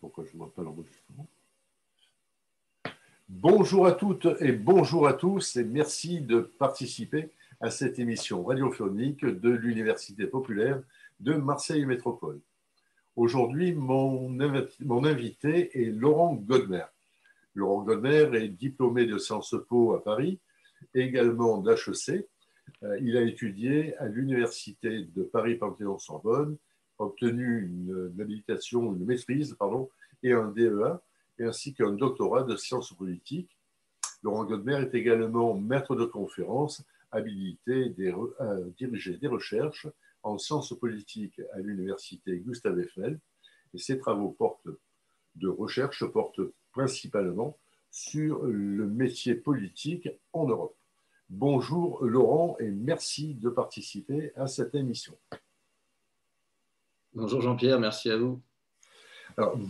pourquoi je ne vois pas l'enregistrement? Bonjour à toutes et bonjour à tous et merci de participer à cette émission radiophonique de l'Université populaire de Marseille Métropole. Aujourd'hui, mon, invité est Laurent Godmer. Laurent Godmer est diplômé de Sciences Po à Paris, également d'HEC. Euh, il a étudié à l'Université de Paris-Panthéon-Sorbonne, obtenu une, habilitation, une maîtrise, pardon, et un DEA, ainsi qu'un doctorat de sciences politiques. Laurent Godmer est également maître de conférence, habilité à diriger des recherches en sciences politiques à l'université Gustave Eiffel. Et ses travaux portent de recherche portent principalement sur le métier politique en Europe. Bonjour Laurent et merci de participer à cette émission. Bonjour Jean-Pierre, merci à vous.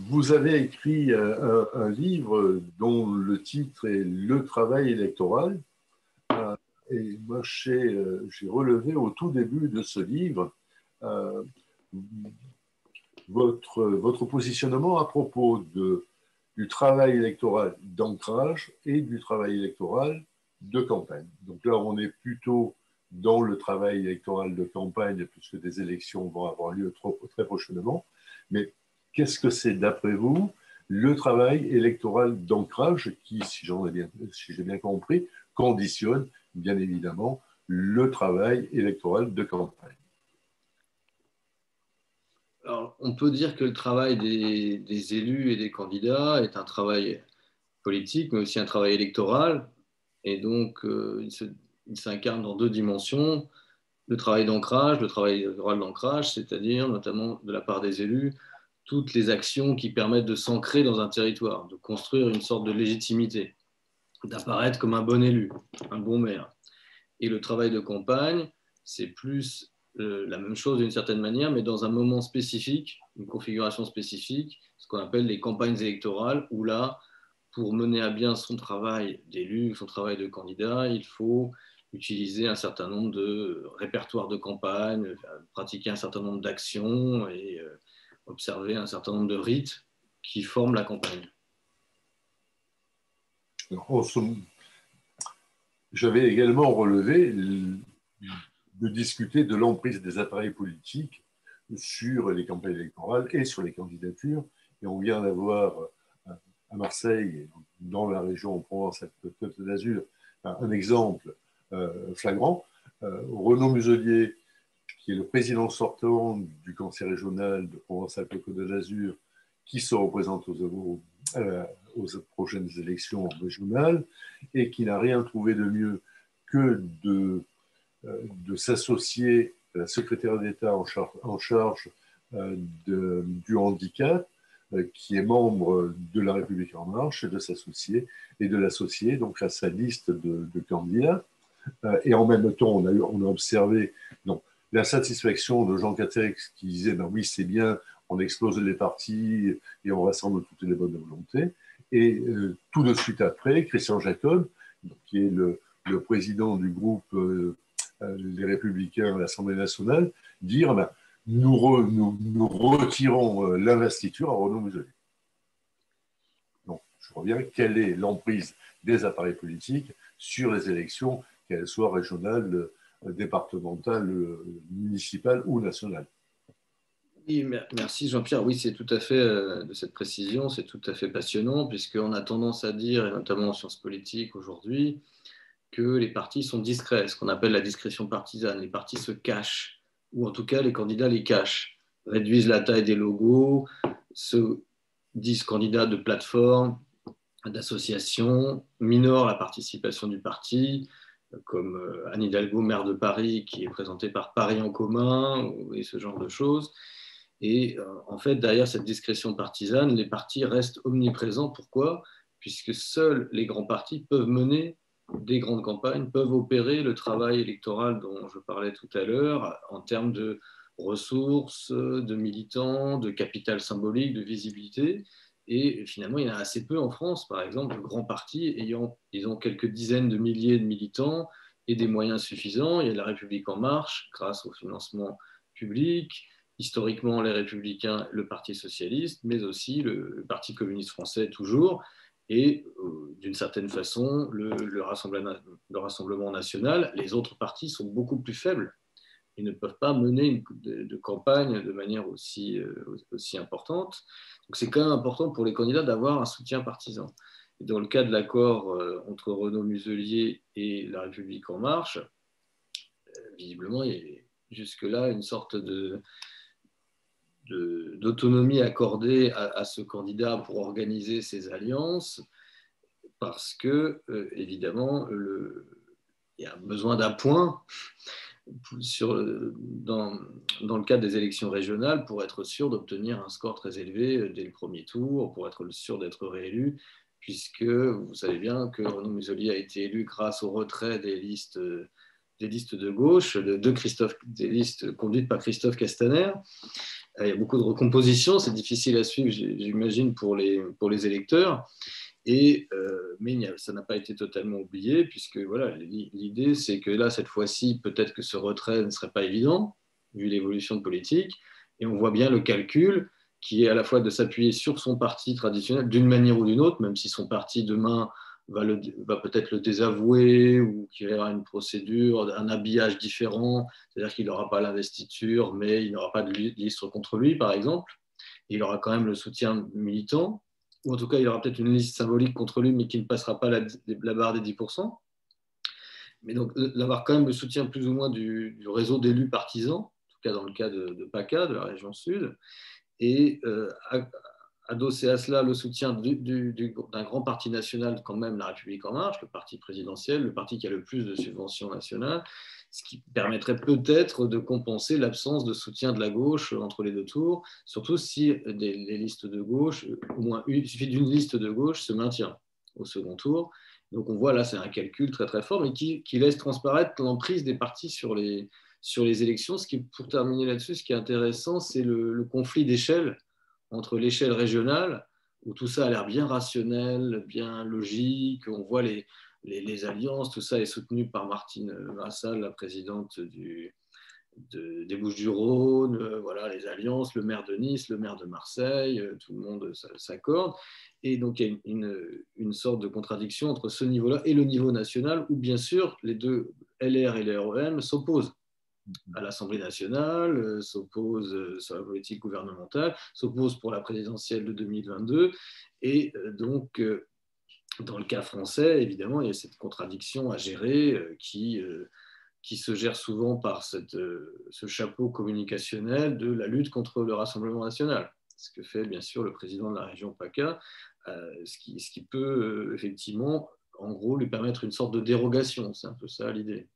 vous avez écrit euh, un, livre dont le titre est Le travail électoral. Euh, et moi, euh, j'ai relevé au tout début de ce livre votre, positionnement à propos du travail électoral d'ancrage et du travail électoral de campagne. Donc là, on est plutôt dans le travail électoral de campagne, puisque des élections vont avoir lieu très prochainement. Mais qu'est-ce que c'est, d'après vous, le travail électoral d'ancrage qui, si j'ai bien, compris, conditionne bien évidemment le travail électoral de campagne? Alors, on peut dire que le travail des, élus et des candidats est un travail politique, mais aussi un travail électoral, et donc, euh, il s'incarne dans deux dimensions. Le travail d'ancrage, le travail électoral d'ancrage, c'est-à-dire notamment de la part des élus, toutes les actions qui permettent de s'ancrer dans un territoire, de construire une sorte de légitimité, d'apparaître comme un bon élu, un bon maire. Et le travail de campagne, c'est plus euh, la même chose d'une certaine manière, mais dans un moment spécifique, une configuration spécifique, ce qu'on appelle les campagnes électorales, où là, pour mener à bien son travail d'élu, son travail de candidat, il faut utiliser un certain nombre de répertoires de campagne, pratiquer un certain nombre d'actions et euh, observer un certain nombre de rites qui forment la campagne. J'avais également relevé de discuter de l'emprise des appareils politiques sur les campagnes électorales et sur les candidatures. Et on vient d'avoir à Marseille, dans la région Provence-Côte d'Azur, un exemple euh, flagrant. Euh, Renaud Muselier, qui est le président sortant du conseil régional de Provence-Alpes-Côte d'Azur, qui se représente aux, euh, aux, prochaines élections régionales et qui n'a rien trouvé de mieux que de, de s'associer à la secrétaire d'État en charge, de, du handicap euh, qui est membre de la République en marche, de s'associer et de l'associer donc à sa liste de, candidats. Euh, et en même temps, on a, observé donc, la satisfaction de Jean Catex qui disait ben oui, c'est bien, on explose les partis et on rassemble toutes les bonnes volontés. Et euh, tout de suite après, Christian Jacob, qui est le, président du groupe Les Républicains à l'Assemblée nationale, dire ben, nous, nous, retirons euh, l'investiture à Renaud Muselier. Donc, je reviens, quelle est l'emprise des appareils politiques sur les élections, qu'elles soient régionales, euh, départementales, euh, municipales ou nationales oui, merci Jean-Pierre. Oui, c'est tout à fait de cette précision, c'est tout à fait passionnant, puisqu'on a tendance à dire, et notamment en sciences politiques aujourd'hui, que les partis sont discrets, ce qu'on appelle la discrétion partisane. Les partis se cachent ou en tout cas les candidats les cachent, réduisent la taille des logos, se disent candidats de plateforme, d'associations, minorent la participation du parti, comme euh, Anne Hidalgo, maire de Paris, qui est présentée par Paris en commun, et ce genre de choses. Et euh, en fait, derrière cette discrétion partisane, les partis restent omniprésents. Pourquoi? Puisque seuls les grands partis peuvent mener des grandes campagnes peuvent opérer le travail électoral dont je parlais tout à l'heure en termes de ressources, de militants, de capital symbolique, de visibilité. Et finalement, il y en a assez peu en France, par exemple, de grands partis ayant ont quelques dizaines de milliers de militants et des moyens suffisants. Il y a la République en marche grâce au financement public. historiquement les républicains, le Parti socialiste, mais aussi le, Parti communiste français toujours, et euh, d'une certaine façon le, le, Rassemblement, national. Les autres partis sont beaucoup plus faibles et ne peuvent pas mener de, campagne de manière aussi, euh, aussi importante. Donc c'est quand même important pour les candidats d'avoir un soutien partisan. dans le cas de l'accord euh, entre Renaud Muselier et La République en marche, visiblement, il y a jusque-là une sorte d'autonomie accordée à, ce candidat pour organiser ses alliances, parce que, euh, évidemment, il y a besoin d'un point dans, le cadre des élections régionales pour être sûr d'obtenir un score très élevé dès le premier tour, pour être sûr d'être réélu, puisque vous savez bien que Renaud Muselier a été élu grâce au retrait des listes des listes de gauche, de, Christophe, des listes conduites par Christophe Castaner. Euh, il y a beaucoup de recompositions, c'est difficile à suivre, j'imagine, pour les, pour les électeurs. Et, euh, mais ça n'a pas été totalement oublié, puisque voilà, l'idée, c'est que là, cette fois-ci, peut-être que ce retrait ne serait pas évident, vu l'évolution de politique. Et on voit bien le calcul qui est à la fois de s'appuyer sur son parti traditionnel d'une manière ou d'une autre, même si son parti demain va, va peut-être le désavouer ou qu'il y aura une procédure, un habillage différent, c'est-à-dire qu'il n'aura pas l'investiture, mais il n'aura pas de liste contre lui, par exemple. il aura quand même le soutien militant, ou en tout cas, il aura peut-être une liste symbolique contre lui, mais qui ne passera pas la, barre des 10%. Mais donc, d'avoir quand même le soutien plus ou moins du, réseau d'élus partisans, en tout cas dans le cas de, PACA, de la région sud, et euh, adossé à cela le soutien d'un grand parti national, quand même, la République en marche, le parti présidentiel, le parti qui a le plus de subventions nationales, ce qui permettrait peut-être de compenser l'absence de soutien de la gauche entre les deux tours, surtout si les listes de gauche, au moins il suffit d'une liste de gauche, se maintient au second tour. Donc on voit là, c'est un calcul très très fort, mais qui, laisse transparaître l'emprise des partis sur les, sur les élections. Ce qui, pour terminer là-dessus, ce qui est intéressant, c'est le, le conflit d'échelle entre l'échelle régionale, où tout ça a l'air bien rationnel, bien logique, on voit les, les, alliances, tout ça est soutenu par Martine Massal, la présidente du, des Bouches-du-Rhône, euh, voilà, les alliances, le maire de Nice, le maire de Marseille, euh, tout le monde s'accorde. Et donc il y a une, une, sorte de contradiction entre ce niveau-là et le niveau national, où bien sûr les deux LR et les REM s'opposent à l'Assemblée nationale, euh, s'oppose euh, sur la politique gouvernementale, s'oppose pour la présidentielle de 2022. Et donc, dans le cas français, évidemment, il y a cette contradiction à gérer qui, qui se gère souvent par cette, ce chapeau communicationnel de la lutte contre le Rassemblement national. Ce que fait bien sûr le président de la région PACA, ce, qui, ce qui peut effectivement, en gros, lui permettre une sorte de dérogation. C'est un peu ça l'idée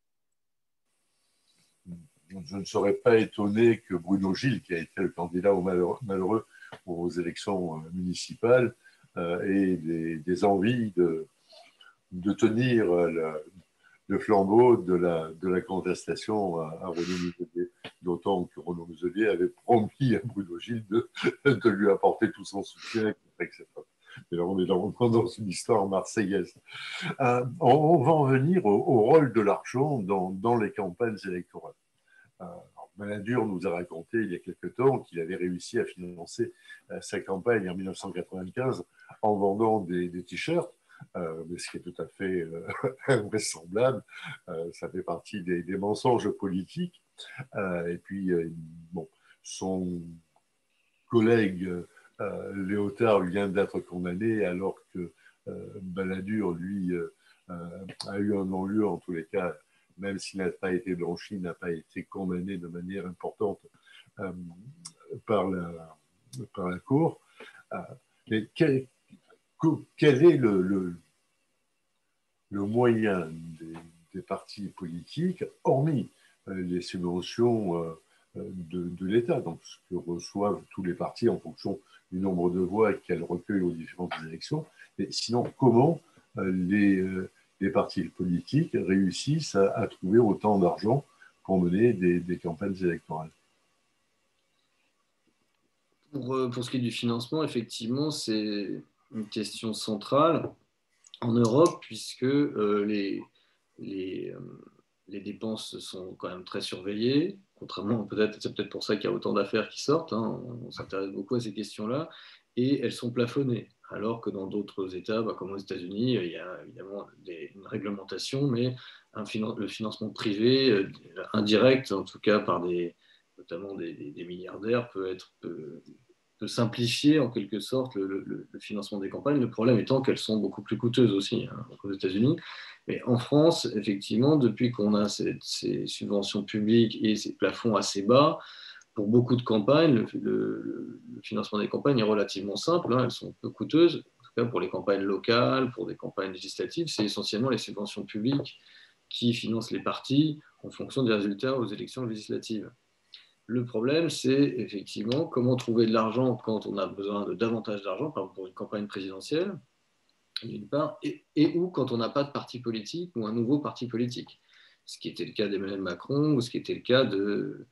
je ne serais pas étonné que Bruno Gilles, qui a été le candidat au malheureux, aux élections euh, municipales, euh, ait des, envies de, de tenir euh, le flambeau de la, de la contestation à, Renaud Muselier. D'autant que Renaud Muselier avait promis à Bruno Gilles de, de lui apporter tout son soutien, etc. Mais là, on est dans, dans une histoire marseillaise. on, va en venir au, rôle de l'argent dans, dans les campagnes électorales. Maladur nous a raconté il y a quelque temps qu'il avait réussi à financer euh, sa campagne en 1995 en vendant des, t-shirts, euh, ce qui est tout à fait euh, invraisemblable. ça fait partie des, mensonges politiques. et puis, bon, son collègue Léotard vient d'être condamné alors que Baladur, lui, a eu un non-lieu en tous les cas même s'il n'a pas été blanchi, n'a pas été condamné de manière importante euh, par, la, par la Cour. Euh, mais quel, quel, est le, le, moyen des, partis politiques, hormis euh, les subventions de, de l'État, donc ce que reçoivent tous les partis en fonction du nombre de voix qu'elles recueillent aux différentes élections, mais sinon, comment les les partis politiques réussissent à, trouver autant d'argent pour mener des, campagnes électorales? Euh, pour, ce qui est du financement, effectivement, c'est une question centrale en Europe, puisque euh, les, euh, les, dépenses sont quand même très surveillées, contrairement peut-être, c'est peut-être pour ça qu'il y a autant d'affaires qui sortent, hein, on, s'intéresse beaucoup à ces questions-là, et elles sont plafonnées, alors que dans d'autres États, bah, comme aux États-Unis, il y a évidemment une réglementation, mais le financement privé, euh, indirect, en tout cas par des, notamment des, milliardaires, peut être simplifier en quelque sorte le, financement des campagnes. Le problème étant qu'elles sont beaucoup plus coûteuses aussi hein, aux États-Unis. Mais en France, effectivement, depuis qu'on a ces, subventions publiques et ces plafonds assez bas, pour beaucoup de campagnes, le, financement des campagnes est relativement simple. Hein. elles sont peu coûteuses. En tout cas, pour les campagnes locales, pour des campagnes législatives, c'est essentiellement les subventions publiques qui financent les partis en fonction des résultats aux élections législatives. Le problème, c'est effectivement comment trouver de l'argent quand on a besoin de davantage d'argent, pour une campagne présidentielle, d'une part, et, ou quand on n'a pas de parti politique ou un nouveau parti politique. Ce qui était le cas d'Emmanuel Macron ou ce qui était le cas d'Edouard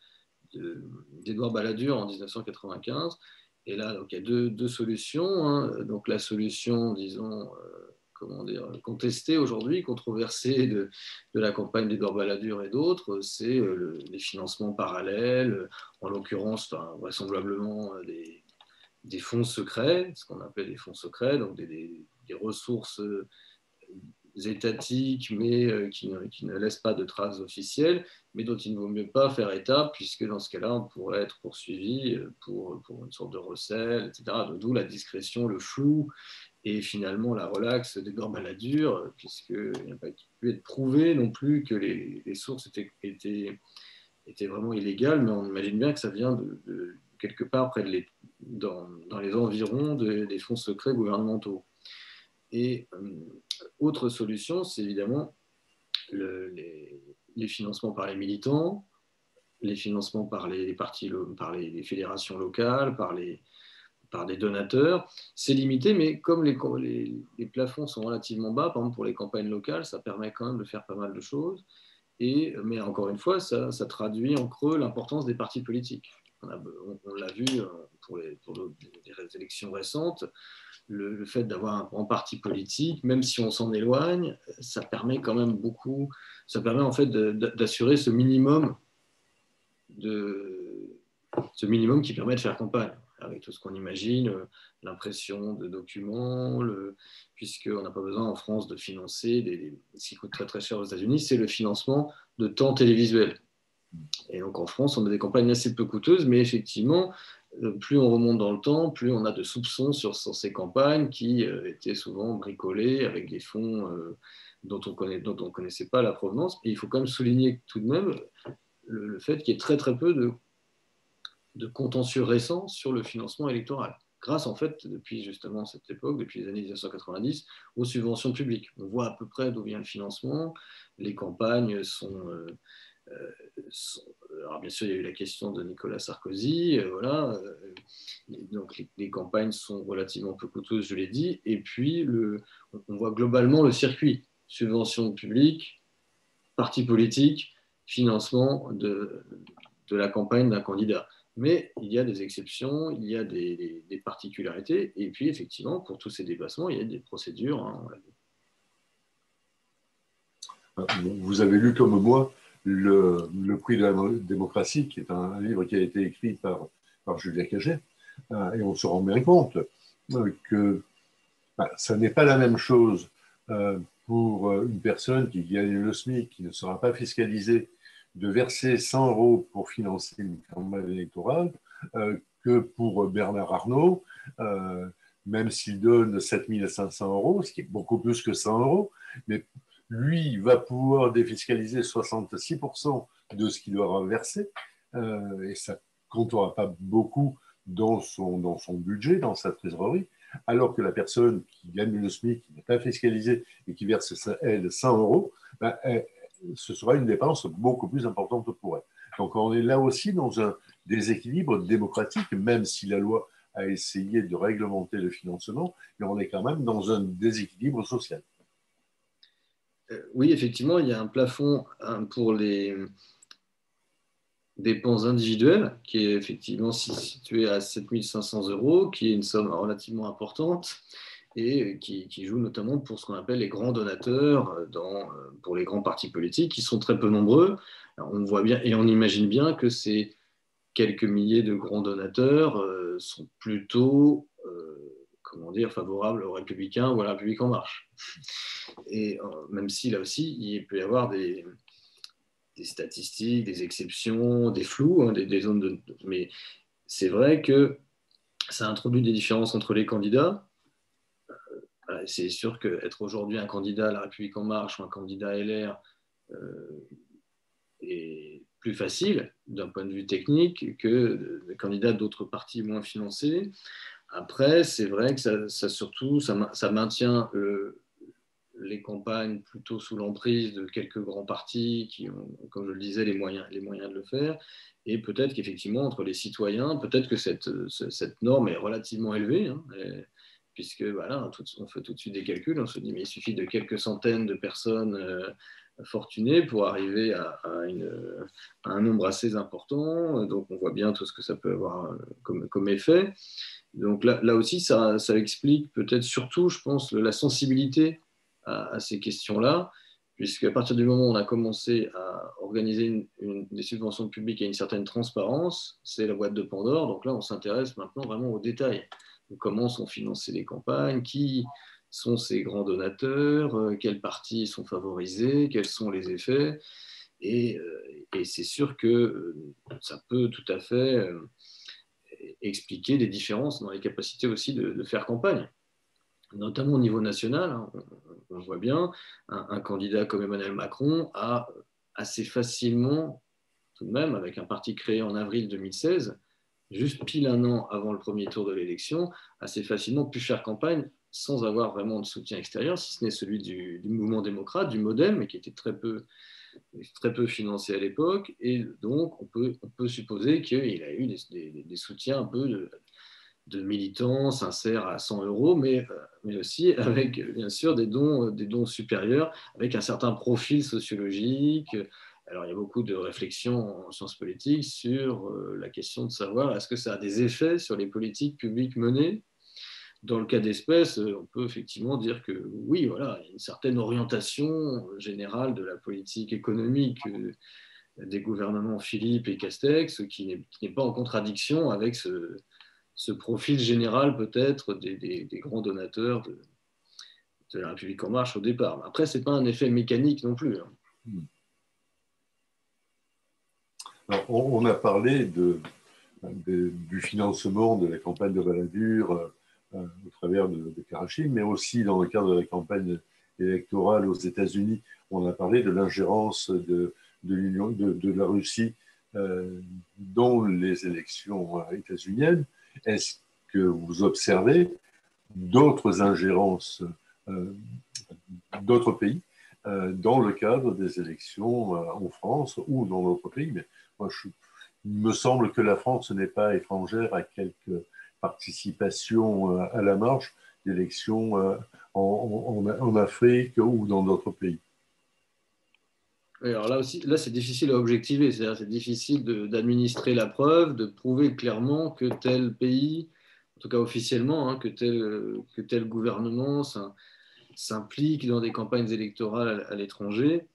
de, Balladur en 1995. Et là, donc, il y a deux, solutions. Hein. Donc la solution, disons, euh, contesté aujourd'hui, controversé de, la campagne d'Edouard Balladur et d'autres, c'est euh, les financements parallèles, en l'occurrence, vraisemblablement euh, des, fonds secrets, ce qu'on appelle des fonds secrets, donc des, ressources euh, étatiques, mais qui ne, qui laissent pas de traces officielles, mais dont il ne vaut mieux pas faire état, puisque dans ce cas-là, on pourrait être poursuivi pour, pour une sorte de recel, etc. D'où la discrétion, le flou et finalement la relaxe d'Edouard Balladur, puisqu'il n'a pas pu être prouvé non plus que les, sources étaient, vraiment illégales, mais on imagine bien que ça vient de, quelque part près de dans, les environs des fonds secrets gouvernementaux. Et euh, autre solution, c'est évidemment les, les, financements par les militants, les financements par les, partis, par les fédérations locales, par les, par des donateurs. C'est limité, mais comme les, plafonds sont relativement bas, par exemple pour les campagnes locales, ça permet quand même de faire pas mal de choses. Et, mais encore une fois, ça, traduit en creux l'importance des partis politiques. On, l'a vu euh, pour, les, élections récentes, le, fait d'avoir un grand parti politique, même si on s'en éloigne, ça permet quand même beaucoup, ça permet en fait d'assurer ce minimum ce minimum qui permet de faire campagne avec tout ce qu'on imagine, euh, l'impression de documents, le, puisqu'on n'a pas besoin en France de financer des, ce qui coûte très très cher aux États-Unis, c'est le financement de temps télévisuel. Et donc en France, on a des campagnes assez peu coûteuses, mais effectivement, euh, plus on remonte dans le temps, plus on a de soupçons sur, ces campagnes qui euh, étaient souvent bricolées avec des fonds dont on ne connaissait pas la provenance. Il faut quand même souligner tout de même le, le fait qu'il y ait très très peu de de contentieux récents sur le financement électoral, grâce en fait, depuis justement cette époque, depuis les années 1990, aux subventions publiques. On voit à peu près d'où vient le financement, les campagnes sont... Euh, euh, alors bien sûr, il y a eu la question de Nicolas Sarkozy, euh, voilà. donc les, campagnes sont relativement peu coûteuses, je l'ai dit. Et puis, on voit globalement le circuit subvention publique, parti politique, financement de la campagne d'un candidat. Mais il y a des exceptions, il y a des, particularités, et puis effectivement, pour tous ces déplacements, il y a des procédures. Hein, Vous avez lu comme moi le, prix de la démocratie, qui est un, livre qui a été écrit par, par Julien Caget, euh, et on se rend bien compte euh, que bah, ça n'est pas la même chose euh, pour une personne qui gagne le SMIC, qui ne sera pas fiscalisée de verser 100 euros pour financer une campagne électorale euh, que pour Bernard Arnault, euh, même s'il donne 7500 euros, ce qui est beaucoup plus que 100 euros, mais lui va pouvoir défiscaliser 66% de ce qu'il aura versé, euh, et ça comptera pas beaucoup dans son, dans son budget, dans sa trésorerie, alors que la personne qui gagne le SMIC, qui n'est pas fiscalisée et qui verse, elle, 100 euros, ben, ce sera une dépense beaucoup plus importante pour elle. Donc on est là aussi dans un déséquilibre démocratique, même si la loi a essayé de réglementer le financement, mais on est quand même dans un déséquilibre social. Euh, oui, effectivement, il y a un plafond pour les dépenses individuelles qui est effectivement situé à 7500 euros, qui est une somme relativement importante. Et qui, qui joue notamment pour ce qu'on appelle les grands donateurs dans, pour les grands partis politiques, qui sont très peu nombreux. on voit bien et on imagine bien que ces quelques milliers de grands donateurs sont plutôt comment dire, favorables aux républicains ou à la République en marche. Et même si là aussi, il peut y avoir des, des statistiques, des exceptions, des flous, hein, des, zones de. Mais c'est vrai que ça introduit des différences entre les candidats. Euh, c'est sûr qu'être aujourd'hui un candidat à la République en marche ou un candidat LR euh, est plus facile d'un point de vue technique que des candidats d'autres partis moins financés. Après, c'est vrai que ça, ça surtout, ça, ça maintient le, les campagnes plutôt sous l'emprise de quelques grands partis qui ont, comme je le disais, les moyens, les moyens de le faire. Et peut-être qu'effectivement, entre les citoyens, peut-être que cette, cette, norme est relativement élevée, hein, puisque voilà, on fait tout de suite des calculs, on se dit, mais il suffit de quelques centaines de personnes euh, fortunées pour arriver à, un nombre assez important. Donc on voit bien tout ce que ça peut avoir euh, comme, effet. Donc là, aussi, ça, explique peut-être surtout, je pense, la sensibilité à, ces questions-là, puisqu'à partir du moment où on a commencé à organiser des subventions publiques à une certaine transparence, c'est la boîte de Pandore. Donc là, on s'intéresse maintenant vraiment aux détails. Comment sont financées les campagnes, qui sont ces grands donateurs, euh, quels partis sont favorisés, quels sont les effets. Et, euh, c'est sûr que euh, ça peut tout à fait expliquer des différences dans les capacités aussi de faire campagne notamment au niveau national, hein, on, voit bien, un, candidat comme Emmanuel Macron a assez facilement, tout de même, avec un parti créé en avril 2016, juste pile un an avant le premier tour de l'élection, assez facilement pu faire campagne sans avoir vraiment de soutien extérieur, si ce n'est celui du, mouvement démocrate, du MoDem, mais qui était très peu, très peu financé à l'époque. Et donc, on peut, on peut supposer qu'il a eu des, soutiens un peu de, de militants sincères à 100 euros, mais, euh, mais aussi avec bien sûr des dons, des dons supérieurs, avec un certain profil sociologique. Alors il y a beaucoup de réflexions en sciences politiques sur euh, la question de savoir est-ce que ça a des effets sur les politiques publiques menées? Dans le cas d'espèce, euh, on peut effectivement dire que oui, voilà, il y a une certaine orientation générale de la politique économique des gouvernements Philippe et Castex, qui n'est pas en contradiction avec ce, profil général peut-être des, grands donateurs de, la République en marche au départ. Après, ce n'est pas un effet mécanique non plus. Hein. On, a parlé du financement de la campagne de Balladur euh, au travers de, de mais aussi dans le cadre de la campagne électorale aux États-Unis, on a parlé de l'ingérence de, la Russie euh, dans les élections euh, états-uniennes. Est-ce que vous observez d'autres ingérences euh, d'autres pays euh, dans le cadre des élections euh, en France ou dans d'autres pays? Il me semble que la France n'est pas étrangère à quelques participations à la marche d'élections en, en, Afrique ou dans d'autres pays. alors là aussi, là c'est difficile à objectiver, c'est difficile d'administrer la preuve, de prouver clairement que tel pays, en tout cas officiellement, hein, que, tel, que tel gouvernement s'implique dans des campagnes électorales à, l'étranger.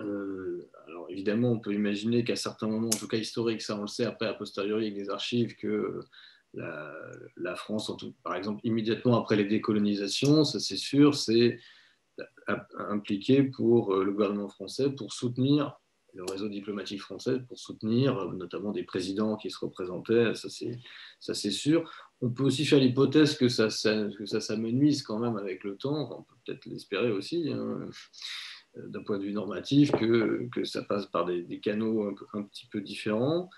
Euh, alors évidemment, on peut imaginer qu'à certains moments, en tout cas historiques, ça on le sait après a posteriori avec des archives, que la, France, en tout, par exemple, immédiatement après les décolonisations, ça c'est sûr, c'est impliqué pour euh, le gouvernement français pour soutenir le réseau diplomatique français, pour soutenir euh, notamment des présidents qui se représentaient, ça c'est sûr. On peut aussi faire l'hypothèse que ça, que ça s'amenuise quand même avec le temps, on peut peut-être l'espérer aussi, hein, d'un point de vue normatif, que, que ça passe par des, canaux un, un, petit peu différents.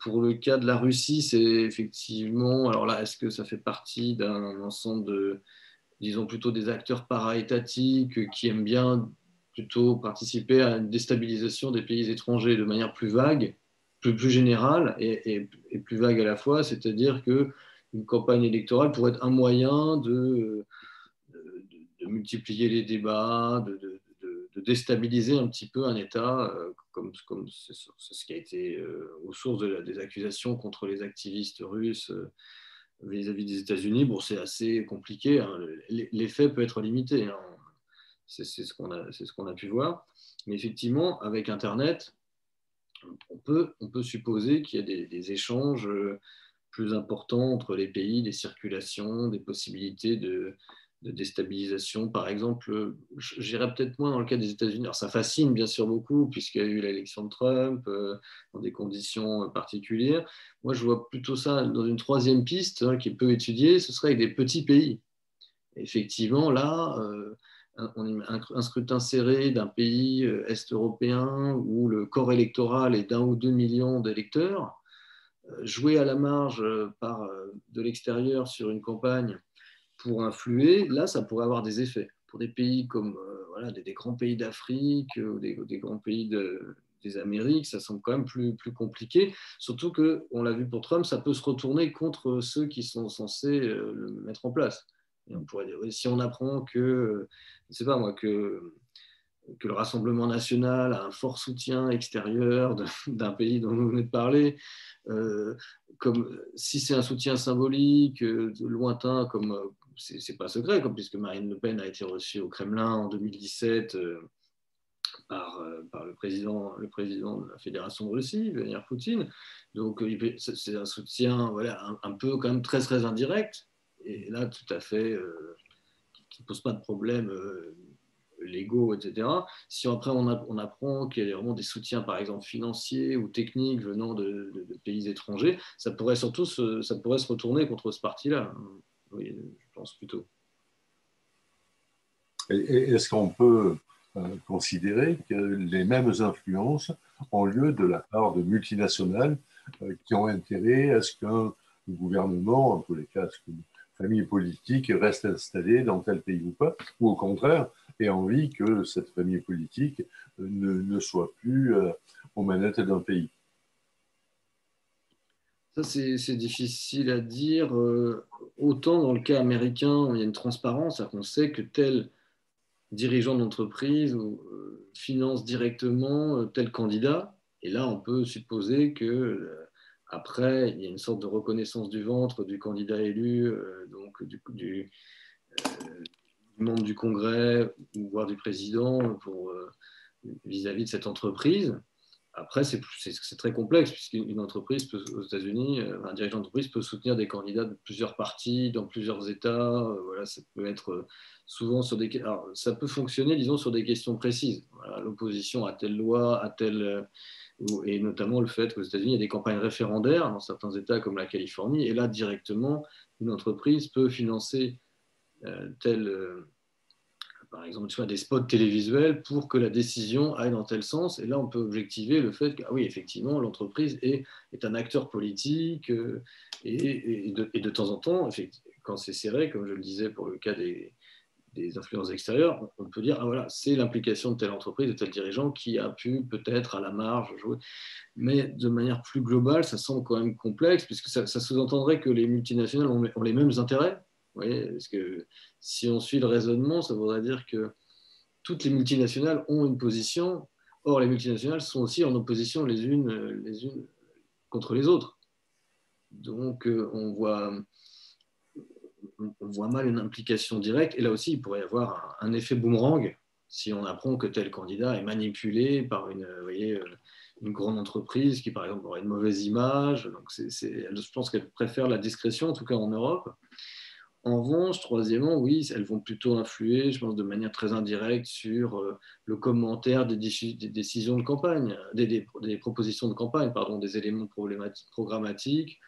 Pour le cas de la Russie, c'est effectivement, alors là, est-ce que ça fait partie d'un ensemble de, disons plutôt des acteurs para-étatiques qui aiment bien plutôt participer à une déstabilisation des pays étrangers de manière plus vague, plus, plus générale et, plus vague à la fois, c'est-à-dire que une campagne électorale pourrait être un moyen de, de, multiplier les débats, de, déstabiliser un petit peu un État, euh, comme c'est ce qui a été euh, aux sources des accusations contre les activistes russes. Euh, vis-à-vis des États-Unis, bon, c'est assez compliqué. Hein. L'effet peut être limité. Hein. C'est ce qu'on a, pu voir. Mais effectivement, avec Internet, on peut, supposer qu'il y a des, échanges plus importants entre les pays, des circulations, des possibilités de, de déstabilisation. Par exemple, j'irais peut-être moins dans le cas des États-Unis. Alors, ça fascine bien sûr beaucoup, puisqu'il y a eu l'élection de Trump euh, dans des conditions euh, particulières. Moi, je vois plutôt ça dans une troisième piste hein, qui est peu étudiée, ce serait avec des petits pays. Effectivement, là, euh, un, un, scrutin serré d'un pays est-européen où le corps électoral est d'un ou deux millions d'électeurs, jouer à la marge par de l'extérieur sur une campagne pour influer, là, ça pourrait avoir des effets. Pour des pays comme euh, voilà, des, grands pays d'Afrique, ou des, grands pays des Amériques, ça semble quand même plus, plus compliqué. Surtout que, on l'a vu pour Trump, ça peut se retourner contre ceux qui sont censés euh, le mettre en place. Et on pourrait dire, si on apprend que, je sais pas moi, que, que le Rassemblement national a un fort soutien extérieur d'un pays dont vous venez de parler, euh, comme si c'est un soutien symbolique, lointain, comme c'est pas secret, puisque Marine Le Pen a été reçue au Kremlin en 2017 euh, par, euh, par, le, président, le président de la Fédération de Russie, Vladimir Poutine. Donc euh, c'est un soutien un, peu quand même très très indirect, et là tout à fait, qui ne pose pas de problème légaux, etc. Si après on, on apprend qu'il y a vraiment des soutiens, par exemple financiers ou techniques venant de, pays étrangers, ça pourrait surtout se, ça pourrait se retourner contre ce parti-là. Oui, Est-ce qu'on peut euh, considérer que les mêmes influences ont lieu de la part de multinationales euh, qui ont intérêt à ce qu'un gouvernement, en tous les cas, qu'une famille politique reste installée dans tel pays ou pas, ou au contraire, ait envie que cette famille politique ne, ne soit plus euh, aux manettes d'un pays? C'est difficile à dire autant dans le cas américain, il y a une transparence, on sait que tel dirigeant d'entreprise euh, finance directement euh, tel candidat. Et là, on peut supposer que euh, après, il y a une sorte de reconnaissance du ventre du candidat élu, donc du, du, membre du Congrès, voire du président, vis-à-vis de cette entreprise. Après, c'est très complexe, puisqu'une entreprise peut, aux États-Unis, euh, un dirigeant d'entreprise peut soutenir des candidats de plusieurs partis, dans plusieurs États. Euh, voilà, ça peut être euh, souvent sur des. Alors, ça peut fonctionner, disons, sur des questions précises. L'opposition à telle loi, à telle. Et notamment le fait qu'aux États-Unis, il y a des campagnes référendaires dans certains États comme la Californie. Et là, directement, une entreprise peut financer telle par exemple, vois, des spots télévisuels pour que la décision aille dans tel sens. Et là, on peut objectiver le fait que, ah oui, effectivement, l'entreprise est, est, un acteur politique euh, et, de, de, temps en temps, quand c'est serré, comme je le disais pour le cas des, des influences extérieures, on peut dire, ah voilà, c'est l'implication de telle entreprise, de tel dirigeant qui a pu peut-être à la marge jouer. Mais de manière plus globale, ça semble quand même complexe, puisque ça, sous-entendrait que les multinationales ont les mêmes intérêts voyez, parce que si on suit le raisonnement, ça voudrait dire que toutes les multinationales ont une position. Or, les multinationales sont aussi en opposition les unes, les unes contre les autres. Donc, euh, on voit, on voit mal une implication directe. Et là aussi, il pourrait y avoir un, effet boomerang si on apprend que tel candidat est manipulé par une, voyez, euh, une grande entreprise qui, par exemple, aurait une mauvaise image. Donc, je pense qu'elle préfère la discrétion, en tout cas en Europe. En revanche, troisièmement, oui, elles vont plutôt influer, je pense, de manière très indirecte sur euh, le commentaire des, décisions de campagne, des, propositions de campagne, pardon, des éléments programmatiques,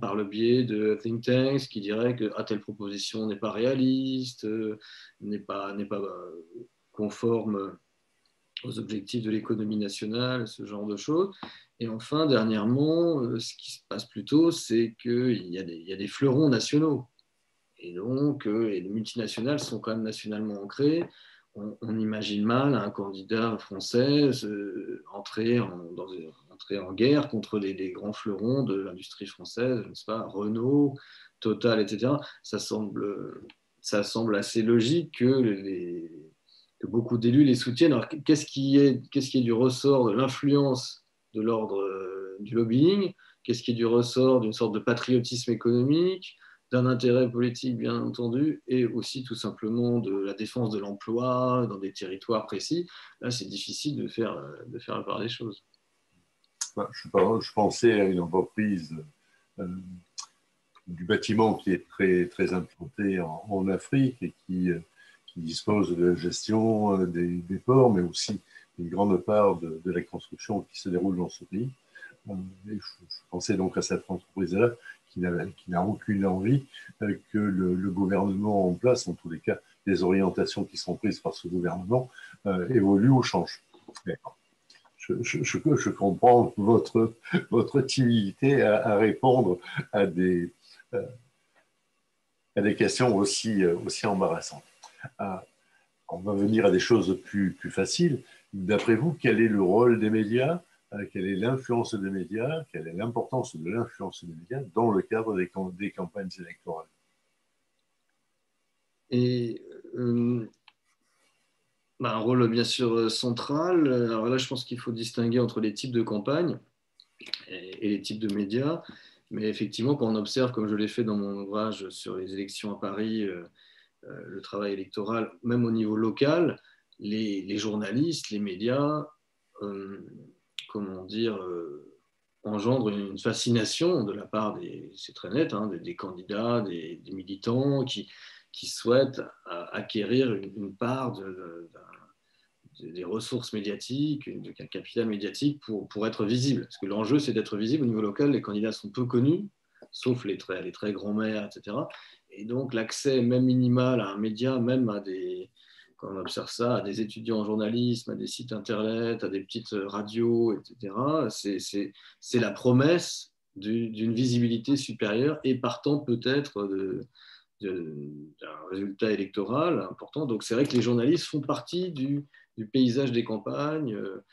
par le biais de think tanks qui diraient que ah, telle proposition n'est pas réaliste, euh, n'est pas, euh, conforme aux objectifs de l'économie nationale, ce genre de choses. Et enfin, dernièrement, ce qui se passe plutôt, c'est qu'il y, a des fleurons nationaux et donc, euh, les multinationales sont quand même nationalement ancrées. On, imagine mal un candidat français euh, entrer, en, guerre contre les, grands fleurons de l'industrie française, je ne sais pas, Renault, Total, etc. Ça semble, assez logique que, beaucoup d'élus les soutiennent. Alors, qu'est-ce qui, est, qu'est-ce qui est du ressort de l'influence de l'ordre euh, du lobbying, qu'est-ce qui est du ressort d'une sorte de patriotisme économique, d'un intérêt politique, bien entendu, et aussi tout simplement de la défense de l'emploi dans des territoires précis. Là, c'est difficile de faire, de faire la part des choses. Je, je pensais à une entreprise euh, du bâtiment qui est très, très implantée en, Afrique et qui, euh, qui, dispose de la gestion euh, des, ports, mais aussi une grande part de, la construction qui se déroule dans ce pays. Je, pensais donc à cette entreprise-là qui n'a aucune envie que le, gouvernement en place, en tous les cas, les orientations qui sont prises par ce gouvernement, évoluent ou changent je, comprends votre, votre timidité à, répondre à des, euh, à des questions aussi, aussi embarrassantes. Euh, on va venir à des choses plus, plus faciles. D'après vous, quel est le rôle des médias? euh, Quelle est l'influence des médias Quelle est l'importance de l'influence des médias dans le cadre des, campagnes électorales? Et bah, un rôle bien sûr euh, central. Alors là, je pense qu'il faut distinguer entre les types de campagnes et, les types de médias. Mais effectivement, quand on observe, comme je l'ai fait dans mon ouvrage sur les élections à Paris, euh, euh, le travail électoral, même au niveau local, les, journalistes, les médias, comment dire, engendrent une fascination de la part des, c'est très net, hein, des, candidats, des, militants qui, qui souhaitent acquérir une, part de, des ressources médiatiques, un capital médiatique pour, pour être visible. Parce que l'enjeu, c'est d'être visible au niveau local. Les candidats sont peu connus, sauf les très, les très grands-mères, etc. Et donc, l'accès même minimal à un média, même à des, quand on observe ça, à des étudiants en journalisme, à des sites internet, à des petites radios, etc., c'est la promesse d'une visibilité supérieure et partant peut-être d'un résultat électoral important. Donc c'est vrai que les journalistes font partie du, paysage des campagnes, euh,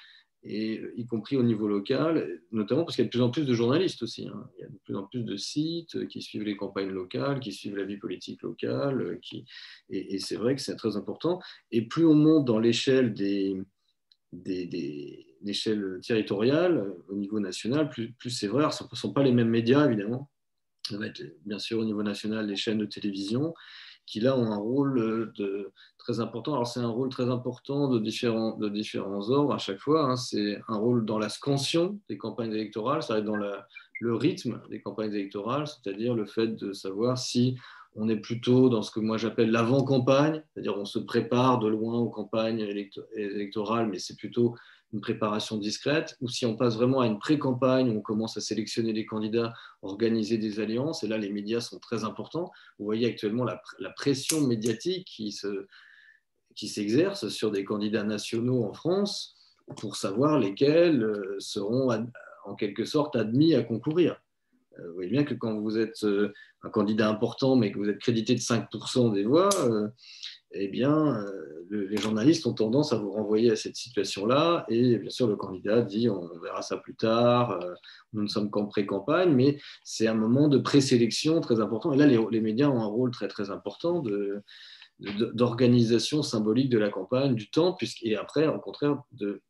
et, euh, y compris au niveau local, notamment parce qu'il y a de plus en plus de journalistes aussi. Hein. Il y a de plus en plus de sites qui suivent les campagnes locales, qui suivent la vie politique locale, euh, et, c'est vrai que c'est très important. Et plus on monte dans l'échelle des, des, territoriale, au niveau national, plus, plus c'est vrai. ce ne sont pas les mêmes médias, évidemment ça va être bien sûr au niveau national les chaînes de télévision, qui là ont un rôle euh, très important. Alors c'est un rôle très important de différents, de ordres à chaque fois. Hein. C'est un rôle dans la scansion des campagnes électorales, ça va être dans le rythme des campagnes électorales, c'est-à-dire le fait de savoir si on est plutôt dans ce que moi j'appelle l'avant-campagne, c'est-à-dire on se prépare de loin aux campagnes électorales, mais c'est plutôt une préparation discrète, ou si on passe vraiment à une pré-campagne, où on commence à sélectionner des candidats, organiser des alliances, et là les médias sont très importants. Vous voyez actuellement la, pression médiatique qui, se, qui s'exerce sur des candidats nationaux en France pour savoir lesquels euh, seront en quelque sorte admis à concourir. Euh, vous voyez bien que quand vous êtes euh, un candidat important, mais que vous êtes crédité de 5% des voix, eh bien, euh, les journalistes ont tendance à vous renvoyer à cette situation-là. Et bien sûr, le candidat dit on verra ça plus tard, euh, nous ne sommes qu'en pré-campagne, mais c'est un moment de présélection très important. Et là, les, médias ont un rôle très, très important d'organisation symbolique de la campagne, du temps, et après, au contraire, de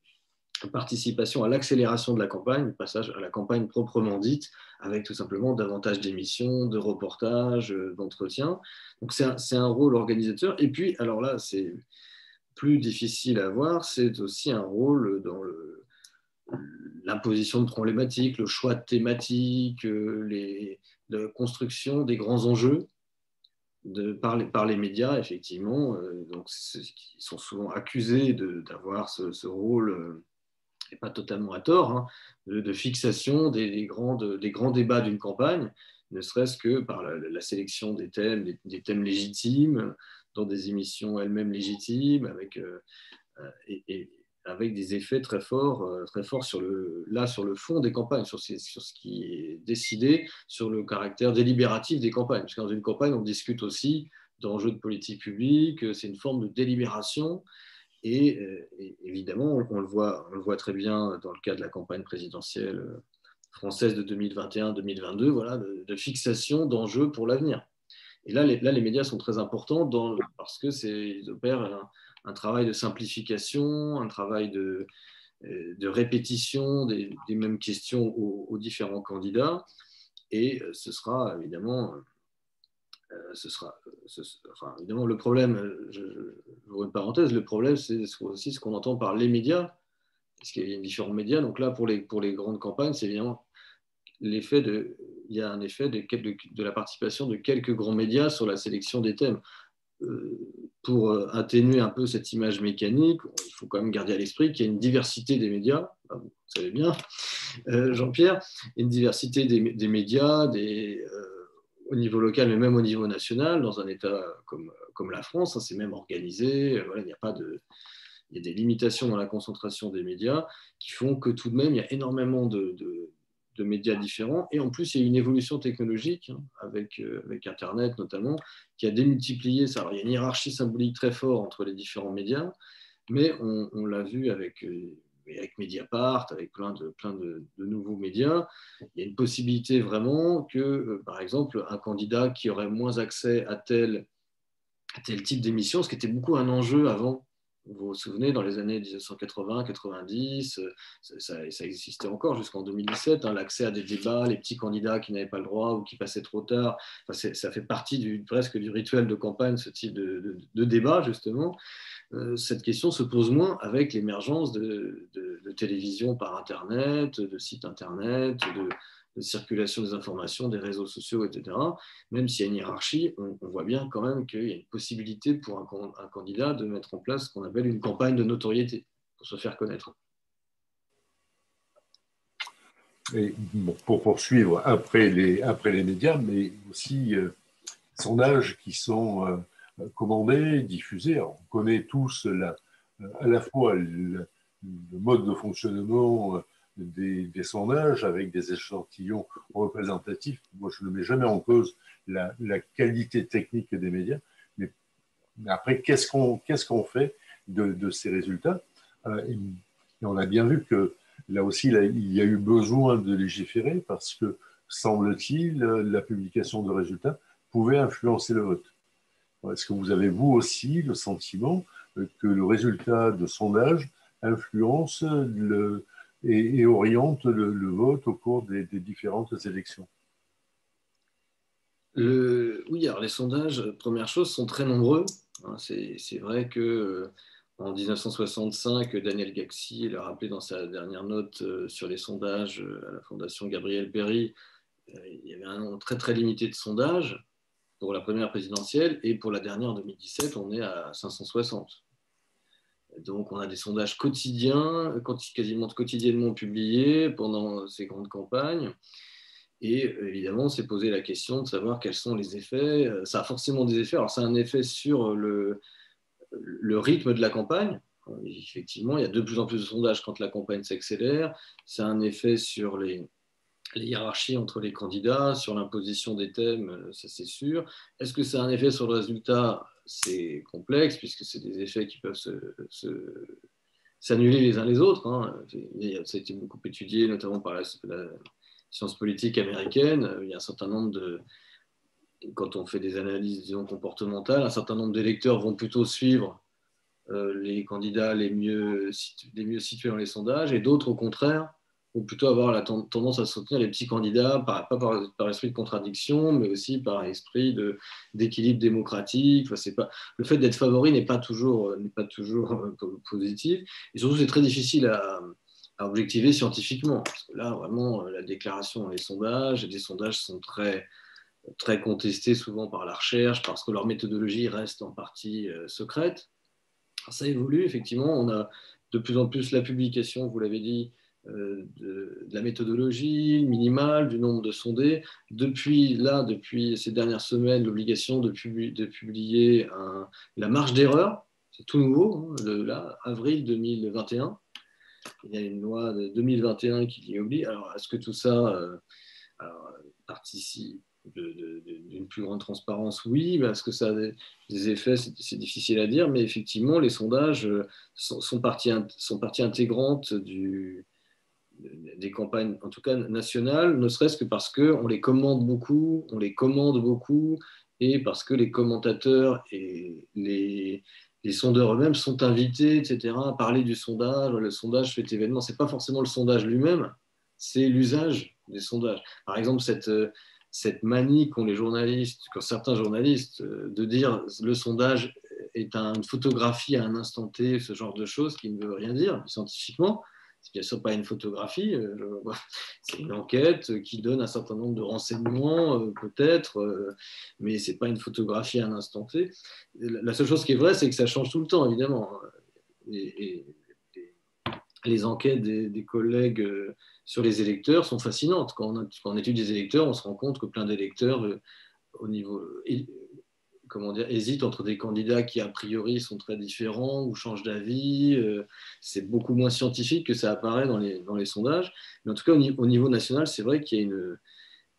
participation à l'accélération de la campagne, passage à la campagne proprement dite, avec tout simplement davantage d'émissions, de reportages, euh, d'entretiens. Donc c'est un, un, rôle organisateur. Et puis, alors là, c'est plus difficile à voir, c'est aussi un rôle dans l'imposition de problématiques, le choix de thématiques, euh, les, la construction des grands enjeux. Par, les, par les médias, effectivement, euh, donc ils sont souvent accusés d'avoir ce, rôle et pas totalement à tort, hein, de, fixation des, grands, des, grands, débats d'une campagne, ne serait-ce que par la, sélection des thèmes, des, thèmes légitimes, dans des émissions elles-mêmes légitimes, avec, euh, euh, avec des effets très forts, euh, très forts sur le, là, sur le fond des campagnes, sur, sur ce qui est décidé, sur le caractère délibératif des campagnes. Parce que dans une campagne, on discute aussi d'enjeux de politique publique, c'est une forme de délibération euh, et, évidemment, on, le voit, très bien dans le cas de la campagne présidentielle euh, française de 2021-2022, voilà, de, fixation d'enjeux pour l'avenir. Et là les, là, les médias sont très importants dans, parce qu'ils opèrent un, travail de simplification, un travail de, de répétition des, mêmes questions aux, différents candidats. Et ce sera évidemment, sera, enfin, évidemment le problème, je, une parenthèse, le problème c'est aussi ce qu'on entend par les médias, parce qu'il y a différents médias. Donc là, pour les, pour les grandes campagnes, c'est évidemment l'effet de, il y a un effet de, de, la participation de quelques grands médias sur la sélection des thèmes. Euh, pour euh, atténuer un peu cette image mécanique, il faut quand même garder à l'esprit qu'il y a une diversité des médias, ah, vous savez bien, euh, Jean-Pierre, une diversité des, des médias des, au niveau local, mais même au niveau national, dans un État comme, comme la France, hein, c'est même organisé, voilà, il n'y a pas de... Il y a des limitations dans la concentration des médias qui font que tout de même, il y a énormément de de médias différents. Et en plus, il y a une évolution technologique, hein, avec, euh, avec Internet notamment, qui a démultiplié ça. il y a une hiérarchie symbolique très forte entre les différents médias, mais on, l'a vu avec, euh, avec Mediapart, avec plein, de, plein de, nouveaux médias. Il y a une possibilité vraiment que, euh, par exemple, un candidat qui aurait moins accès à tel, type d'émission, ce qui était beaucoup un enjeu avant vous vous souvenez, dans les années 1980-90, euh, ça, existait encore jusqu'en 2017, hein, l'accès à des débats, les petits candidats qui n'avaient pas le droit ou qui passaient trop tard. ça fait partie presque du rituel de campagne, ce type de, débat, justement. Euh, cette question se pose moins avec l'émergence de, de, télévision par Internet, de sites Internet, de, circulation des informations, des réseaux sociaux, etc. Même s'il y a une hiérarchie, on, voit bien quand même qu'il y a une possibilité pour un, candidat de mettre en place ce qu'on appelle une campagne de notoriété pour se faire connaître. Pour poursuivre, après les, après les médias, mais aussi euh, sondages qui sont euh, commandés, diffusés. on connaît tous la, à la fois le, mode de fonctionnement des, sondages avec des échantillons représentatifs. Moi, je ne mets jamais en cause la, qualité technique des médias, mais, après, qu'est-ce qu'on fait de, ces résultats? Euh, on a bien vu que là aussi, il y a eu besoin de légiférer parce que, semble-t-il, la publication de résultats pouvait influencer le vote. Est-ce que vous avez, vous aussi, le sentiment que le résultat de sondage influence et, oriente le, vote au cours des, différentes élections? oui, alors les sondages, première chose, sont très nombreux. Hein. c'est vrai que euh, en 1965, Daniel Gaxi l'a rappelé dans sa dernière note euh, sur les sondages euh, à la Fondation Gabriel Péry, il y avait un nombre très très limité de sondages pour la première présidentielle et pour la dernière en 2017, on est à 560. Donc, on a des sondages quotidiens, quasiment quotidiennement publiés pendant ces grandes campagnes. Et évidemment, on s'est posé la question de savoir quels sont les effets. Ça a forcément des effets. Alors, ça a un effet sur le, le rythme de la campagne. Effectivement, il y a de plus en plus de sondages quand la campagne s'accélère. Ça a un effet sur les, les hiérarchies entre les candidats, sur l'imposition des thèmes, ça c'est sûr. Est-ce que ça a un effet sur le résultat? C'est complexe puisque c'est des effets qui peuvent s'annuler les uns les autres. Hein. Ça a été beaucoup étudié, notamment par la, science politique américaine. Il y a un certain nombre de. Quand on fait des analyses disons, comportementales, un certain nombre d'électeurs vont plutôt suivre euh, les candidats les mieux situés dans les sondages et d'autres, au contraire, ou plutôt avoir la tendance à soutenir les petits candidats, pas par, esprit de contradiction, mais aussi par esprit d'équilibre démocratique. Le fait d'être favori n'est pas toujours, pas toujours euh, positif. Et surtout, c'est très difficile à, objectiver scientifiquement. Parce que là, vraiment, euh, la déclaration les sondages, et les sondages sont très, très contestés souvent par la recherche, parce que leur méthodologie reste en partie euh, secrète. Ça évolue, effectivement. On a de plus en plus la publication, vous l'avez dit, euh, de, la méthodologie minimale, du nombre de sondés. Depuis là, depuis ces dernières semaines, l'obligation de, de, publier la marge d'erreur, c'est tout nouveau, hein, là, avril 2021. Il y a une loi de 2021 qui y oblige. Alors, est-ce que tout ça euh, participe d'une plus grande transparence, oui. Est-ce que ça a des, effets? C'est difficile à dire, mais effectivement, les sondages sont, sont, partie, sont partie intégrante du, des campagnes, en tout cas nationales, ne serait-ce que parce qu'on les commande beaucoup, on les commande beaucoup, et parce que les commentateurs et les, les sondeurs eux-mêmes sont invités, etc., à parler du sondage. Le sondage fait événement. Ce n'est pas forcément le sondage lui-même, c'est l'usage des sondages. Par exemple, cette, cette manie qu'ont les journalistes, qu'ont certains journalistes, de dire le sondage est une photographie à un instant T, ce genre de choses qui ne veut rien dire scientifiquement. C'est bien sûr pas une photographie, euh, c'est une enquête qui donne un certain nombre de renseignements, euh, peut-être, euh, mais c'est pas une photographie à un instant T. La seule chose qui est vraie, c'est que ça change tout le temps, évidemment. Et, les enquêtes des, collègues sur les électeurs sont fascinantes. Quand on, quand on, étudie des électeurs, on se rend compte que plein d'électeurs, au niveau comment dire, hésite entre des candidats qui a priori sont très différents ou changent d'avis. Euh, c'est beaucoup moins scientifique que ça apparaît dans les, dans les sondages. Mais en tout cas, au niveau, national, c'est vrai qu'il y a une,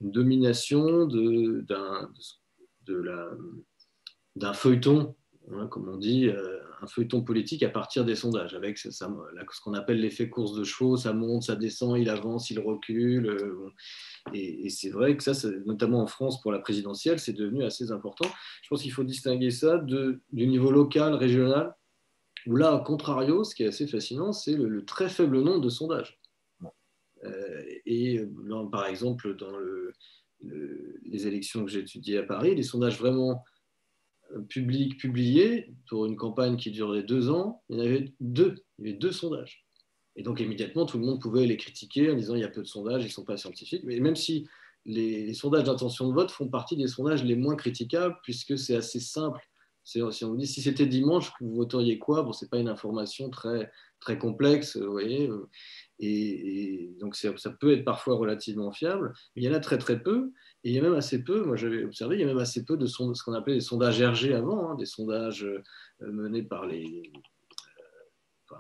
domination d'un feuilleton, hein, comme on dit, euh, un feuilleton politique à partir des sondages, avec ce qu'on appelle l'effet course de chevaux, ça monte, ça descend, il avance, il recule. Euh, et, c'est vrai que ça, notamment en France pour la présidentielle, c'est devenu assez important. Je pense qu'il faut distinguer ça du niveau local, régional, où là, à contrario, ce qui est assez fascinant, c'est le, très faible nombre de sondages. Euh, et par exemple, dans les élections que j'ai étudiées à Paris, les sondages vraiment euh, publics publiés pour une campagne qui durait deux ans, il y en avait deux. Il y avait deux sondages. Et donc, immédiatement, tout le monde pouvait les critiquer en disant il y a peu de sondages, ils ne sont pas scientifiques. Mais même si les, sondages d'intention de vote font partie des sondages les moins critiquables, puisque c'est assez simple. Si on vous dit si c'était dimanche, vous voteriez quoi? Bon, ce n'est pas une information très, très complexe, vous voyez. Et, donc, ça peut être parfois relativement fiable, mais il y en a très très peu. Et il y a même assez peu, moi j'avais observé, il y a même assez peu de ce qu'on appelait des sondages RG avant, hein, des sondages euh, menés par les,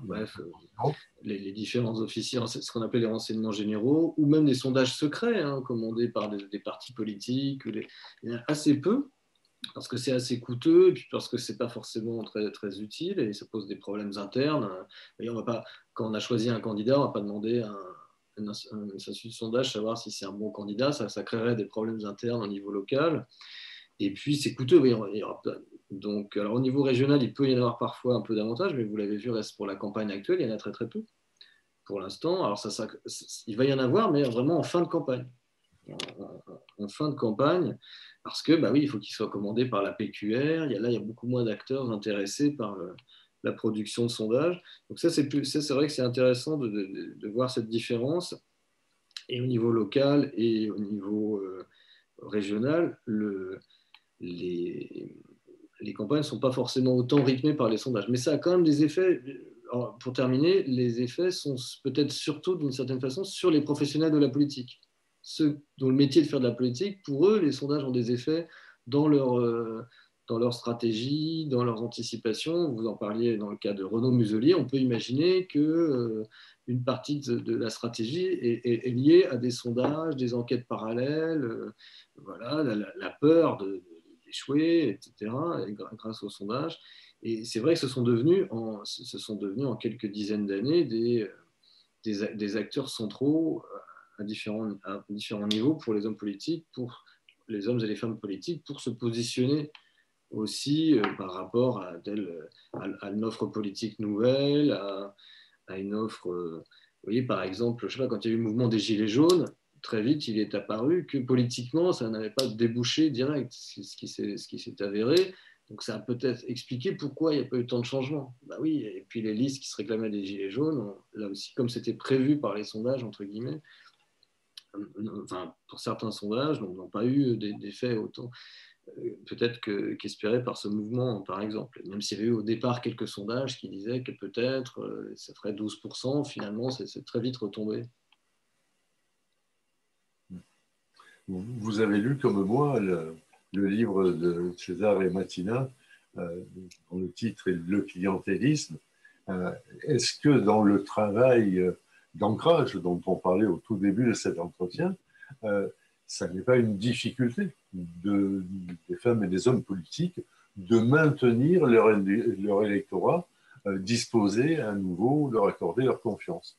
bref, euh, les, différents officiers, ce qu'on appelle les renseignements généraux, ou même des sondages secrets hein, commandés par des, partis politiques. il y en a assez peu, parce que c'est assez coûteux, et puis parce que ce n'est pas forcément très, très utile, et ça pose des problèmes internes. Et on va pas, quand on a choisi un candidat, on ne va pas demander à un, institut de sondage savoir si c'est un bon candidat, ça, ça créerait des problèmes internes au niveau local. Et puis, c'est coûteux. Il y aura donc, alors, au niveau régional, il peut y en avoir parfois un peu davantage, mais vous l'avez vu, reste pour la campagne actuelle, il y en a très très peu pour l'instant. Alors, ça, il va y en avoir, mais vraiment en fin de campagne. En, fin de campagne, parce que, bah oui, il faut qu'il soit commandé par la PQR. Là, il y a beaucoup moins d'acteurs intéressés par la production de sondages. Donc, ça, c'est vrai que c'est intéressant de, voir cette différence. Et au niveau local et au niveau euh, régional, le, les, les campagnes ne sont pas forcément autant rythmées par les sondages. Mais ça a quand même des effets. pour terminer, les effets sont peut-être surtout d'une certaine façon sur les professionnels de la politique. Ceux dont le métier de faire de la politique, pour eux, les sondages ont des effets dans leur, euh, dans leur stratégie, dans leurs anticipations. Vous en parliez dans le cas de Renaud Muselier. On peut imaginer que euh, une partie de, la stratégie est, liée à des sondages, des enquêtes parallèles, euh, voilà, la, peur de échoué, etc., grâce au sondage. Et c'est vrai que ce sont devenus en, ce sont devenus en quelques dizaines d'années des, des, acteurs centraux euh, à différents, à différents niveaux pour les hommes politiques, pour les hommes et les femmes politiques, pour se positionner aussi euh, par rapport à, à, une offre politique nouvelle, à, à une offre, euh, vous voyez, par exemple, je sais pas, quand il y a eu le mouvement des Gilets jaunes, très vite, il est apparu que politiquement, ça n'avait pas débouché direct, ce qui s'est avéré. Donc ça a peut-être expliqué pourquoi il n'y a pas eu tant de changements. Bah oui, et puis les listes qui se réclamaient des gilets jaunes, là aussi, comme c'était prévu par les sondages, entre guillemets, euh, enfin, pour certains sondages, n'ont pas eu d'effet autant euh, peut-être qu'espéré par ce mouvement, par exemple. Même s'il y avait eu au départ quelques sondages qui disaient que peut-être euh, ça ferait 12%, finalement, c'est très vite retombé. Vous avez lu comme moi le, livre de César et Matina, euh, dont le titre est Le clientélisme. Euh, est-ce que dans le travail euh, d'ancrage dont on parlait au tout début de cet entretien, ça n'est pas une difficulté de, des femmes et des hommes politiques de maintenir leur, leur électorat disposé à nouveau leur accorder leur confiance?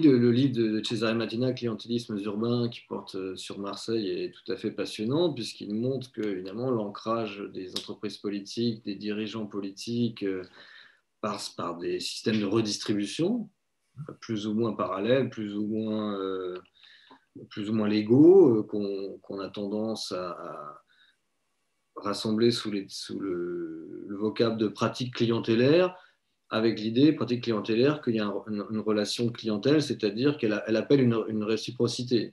Le, livre de Cesare Matina, Clientélisme urbain, qui porte euh, sur Marseille, est tout à fait passionnant, puisqu'il montre que, évidemment, l'ancrage des entreprises politiques, des dirigeants politiques, euh, passe par des systèmes de redistribution, plus ou moins parallèles, plus ou moins, euh, plus ou moins légaux, qu'on a tendance à, rassembler sous, le, le, vocable de pratiques clientélaires avec l'idée, pratique clientélaire, qu'il y a une, relation clientèle, c'est-à-dire qu'elle appelle une, réciprocité,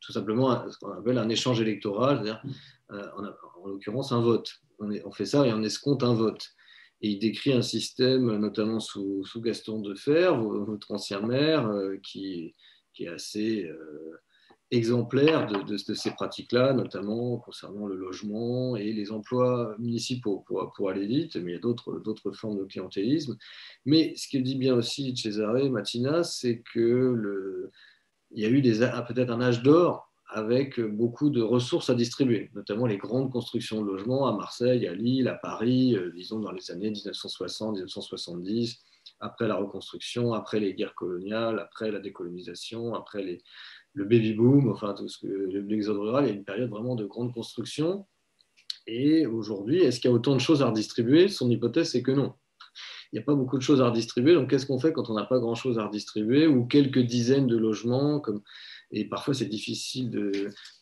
tout simplement ce qu'on appelle un échange électoral, c'est-à-dire euh, en, l'occurrence un vote. On, fait ça et on escompte un vote. Et il décrit un système, notamment sous, Gaston Defer, votre ancien maire, euh, qui, qui, est assez euh, exemplaire de, ces pratiques-là, notamment concernant le logement et les emplois municipaux, pour, pour aller vite, mais il y a d'autres formes de clientélisme. Mais ce que dit bien aussi Cesare Matina, c'est que il y a eu peut-être un âge d'or avec beaucoup de ressources à distribuer, notamment les grandes constructions de logements à Marseille, à Lille, à Paris, euh, disons dans les années 1960-1970, après la reconstruction, après les guerres coloniales, après la décolonisation, après les, le baby boom, enfin tout ce que l'exode rural, il y a une période vraiment de grande construction. Et aujourd'hui, est-ce qu'il y a autant de choses à redistribuer? Son hypothèse, c'est que non. Il n'y a pas beaucoup de choses à redistribuer. Donc, qu'est-ce qu'on fait quand on n'a pas grand-chose à redistribuer ou quelques dizaines de logements. Et parfois, c'est difficile de.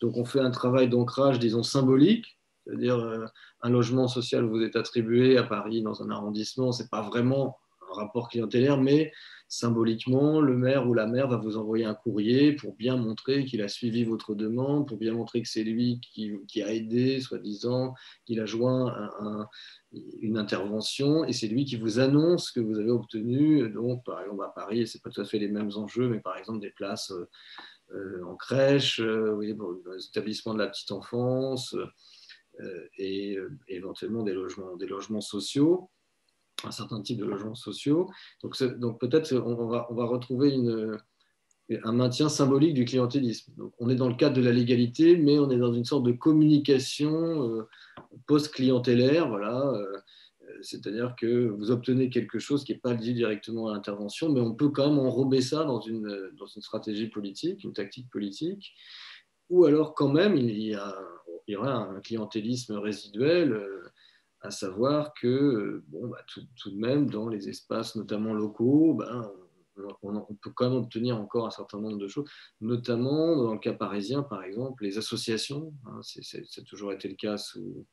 Donc, on fait un travail d'ancrage, disons, symbolique. C'est-à-dire, euh, un logement social vous êtes attribué à Paris dans un arrondissement, ce n'est pas vraiment un rapport clientélaire, mais symboliquement, le maire ou la maire va vous envoyer un courrier pour bien montrer qu'il a suivi votre demande, pour bien montrer que c'est lui qui, a aidé, soi-disant, qu'il a joint une intervention, et c'est lui qui vous annonce que vous avez obtenu, donc par exemple à Paris, ce n'est pas tout à fait les mêmes enjeux, mais par exemple des places euh, en crèche, euh, oui, établissements de la petite enfance, euh, et éventuellement des logements sociaux un certain type de logements sociaux. Donc, peut-être on va, retrouver un maintien symbolique du clientélisme. On est dans le cadre de la légalité, mais on est dans une sorte de communication euh, post-clientélaire. Voilà, euh, c'est-à-dire que vous obtenez quelque chose qui n'est pas lié directement à l'intervention, mais on peut quand même enrober ça dans une, stratégie politique, une tactique politique. Ou alors, quand même, il y, a, aura un clientélisme résiduel. Euh, à savoir que bon, bah, tout, de même, dans les espaces notamment locaux, ben, on, peut quand même obtenir encore un certain nombre de choses, notamment dans le cas parisien, par exemple, les associations, hein, c'est toujours été le cas sous,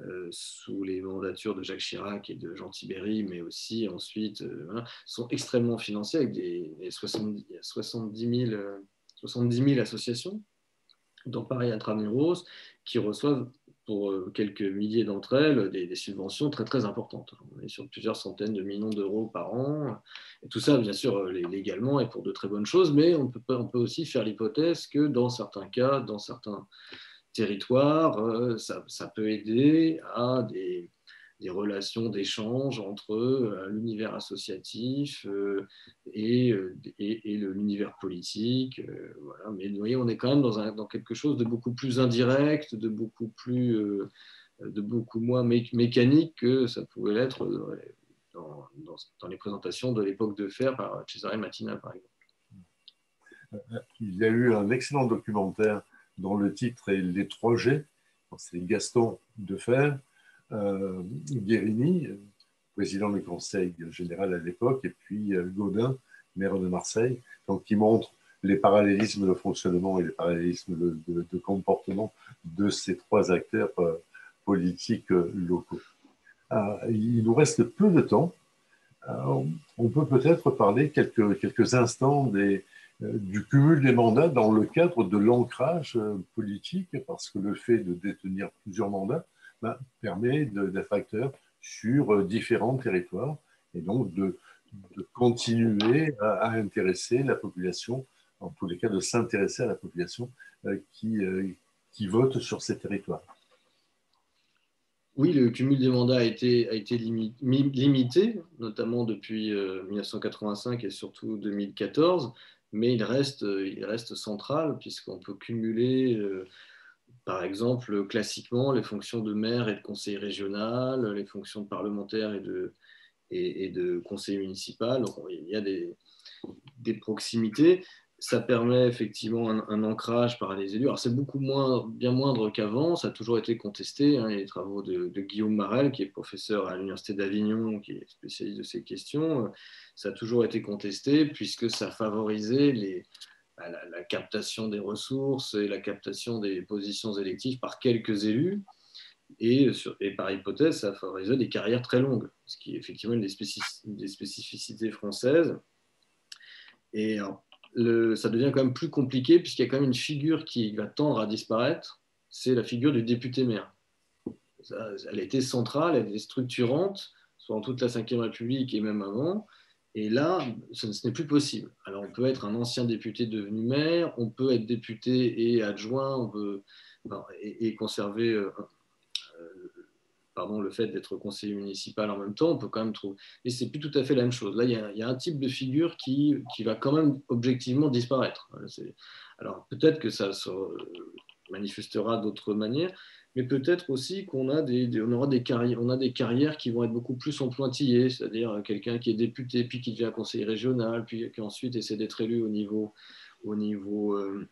euh, sous les mandatures de Jacques Chirac et de Jean Tibéry, mais aussi ensuite, euh, sont extrêmement financées avec des, 70, 70, 000, 70 000 associations dans Paris Intramuros qui reçoivent pour euh, quelques milliers d'entre elles des, subventions très très importantes. On est sur plusieurs centaines de millions d'euros par an. Et tout ça, bien sûr, euh, légalement et pour de très bonnes choses, mais on peut, on peut aussi faire l'hypothèse que dans certains cas, dans certains territoires, euh, ça, ça peut aider à des, des relations d'échange entre euh, l'univers associatif euh, et, euh, et, l'univers politique. Mais vous voyez, on est quand même dans, quelque chose de beaucoup plus indirect, de beaucoup, plus, de beaucoup moins mécanique que ça pouvait l'être dans, les présentations de l'époque de fer par Cesare Matina, par exemple. Il y a eu un excellent documentaire dont le titre est Les 3 G. C'est Gaston Defer euh, Guérini, président du Conseil général à l'époque, et puis euh, Gaudin, maire de Marseille, donc qui montre les parallélismes de fonctionnement et les parallélismes de, comportement de ces trois acteurs euh, politiques locaux. il nous reste peu de temps. on peut peut-être parler quelques, instants du cumul des mandats dans le cadre de l'ancrage politique, parce que le fait de détenir plusieurs mandats ben, permet d'être acteur sur euh, différents territoires et donc de, continuer à, intéresser la population, en tous les cas de s'intéresser à la population euh, qui, euh, qui vote sur ces territoires. Oui, le cumul des mandats a été, a été limité, notamment depuis 1985 et surtout 2014, mais il reste, il reste central puisqu'on peut cumuler par exemple, classiquement, les fonctions de maire et de conseiller régional, les fonctions de parlementaire et de, et, conseiller municipal. Donc, il y a des, des proximités ça permet effectivement un, ancrage par les élus. Alors c'est beaucoup moins, bien moindre qu'avant, ça a toujours été contesté. Hein, les travaux de, Guillaume Marel, qui est professeur à l'Université d'Avignon, qui est spécialiste de ces questions, ça a toujours été contesté puisque ça favorisait les, la, captation des ressources et la captation des positions électives par quelques élus. Et, et par hypothèse, ça favorisait des carrières très longues, ce qui est effectivement une des, spécificités françaises. Et ça devient quand même plus compliqué puisqu'il y a quand même une figure qui va tendre à disparaître, c'est la figure du député-maire. Elle était centrale, elle était structurante, soit en toute la Ve République et même avant. Et là, ce, n'est plus possible. Alors, on peut être un ancien député devenu maire, on peut être député et adjoint, on peut, et, conserver euh, pardon, le fait d'être conseiller municipal en même temps, on peut quand même trouver. Mais c'est plus tout à fait la même chose. Là, il y a, un type de figure qui, qui, va quand même objectivement disparaître. Alors peut-être que ça se manifestera d'autres manières, mais peut-être aussi qu'on a des, on aura des carrières, on a des carrières qui vont être beaucoup plus en pointillés, c'est-à-dire quelqu'un qui est député, puis qui devient conseiller régional, puis qui ensuite essaie d'être élu au niveau, au niveau euh,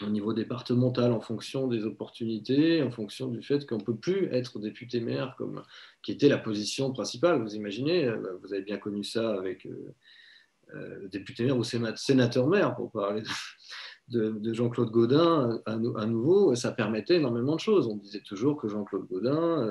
au niveau départemental en fonction des opportunités, en fonction du fait qu'on ne peut plus être député maire, comme, qui était la position principale. Vous imaginez, euh, vous avez bien connu ça avec euh, euh, député maire ou sénateur maire, pour parler de, Jean-Claude Gaudin à, nouveau, ça permettait énormément de choses. On disait toujours que Jean-Claude Gaudin,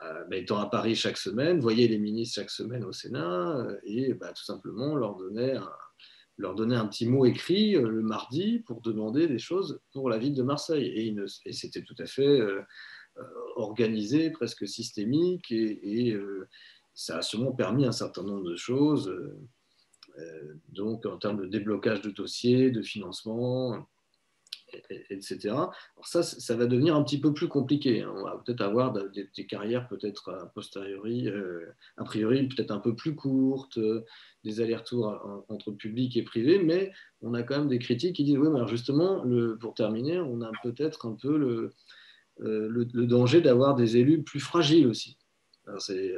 bah, étant à Paris chaque semaine, voyait les ministres chaque semaine au Sénat et bah, tout simplement leur donnait un petit mot écrit euh, le mardi pour demander des choses pour la ville de Marseille. Et, c'était tout à fait euh, euh, organisé, presque systémique, et, ça a sûrement permis un certain nombre de choses, donc en termes de déblocage de dossiers, de financement etc. Alors ça, ça va devenir un petit peu plus compliqué. Hein. On va peut-être avoir des, carrières peut-être a posteriori, euh, a priori peut-être un peu plus courtes, euh, des allers-retours entre public et privé, mais on a quand même des critiques qui disent oui, mais justement, pour terminer, on a peut-être un peu euh, le danger d'avoir des élus plus fragiles aussi.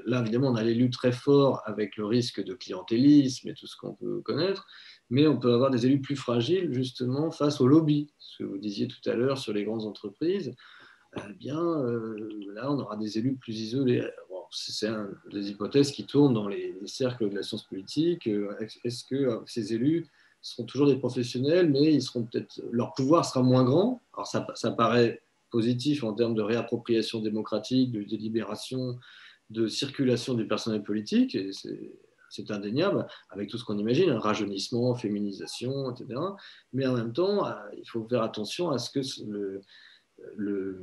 Là, évidemment, on a l'élu très fort avec le risque de clientélisme et tout ce qu'on peut connaître, mais on peut avoir des élus plus fragiles justement face au lobby. Ce que vous disiez tout à l'heure sur les grandes entreprises, eh bien euh, là on aura des élus plus isolés. c'est des hypothèses qui tournent dans les, cercles de la science politique. Euh, est-ce que euh, ces élus seront toujours des professionnels, mais ils seront peut-être leur pouvoir sera moins grand? Alors ça paraît positif en termes de réappropriation démocratique, de délibération, de circulation du personnel politique. Et c'est indéniable, avec tout ce qu'on imagine, un rajeunissement, féminisation, etc. Mais en même temps, euh, il faut faire attention à ce que le,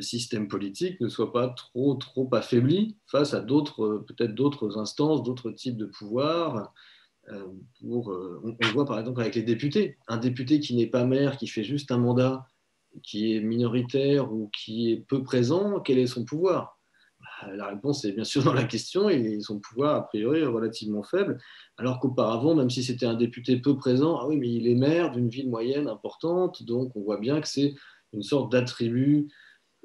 système politique ne soit pas trop, trop affaibli face à d'autres, peut-être d'autres instances, d'autres types de pouvoirs. Euh, euh, on, voit par exemple avec les députés, un député qui n'est pas maire, qui fait juste un mandat, qui est minoritaire ou qui est peu présent, quel est son pouvoir? euh, la réponse est bien sûr dans la question et son pouvoir a priori relativement faible, alors qu'auparavant, même si c'était un député peu présent, ah oui, mais il est maire d'une ville moyenne importante, donc on voit bien que c'est une sorte d'attribut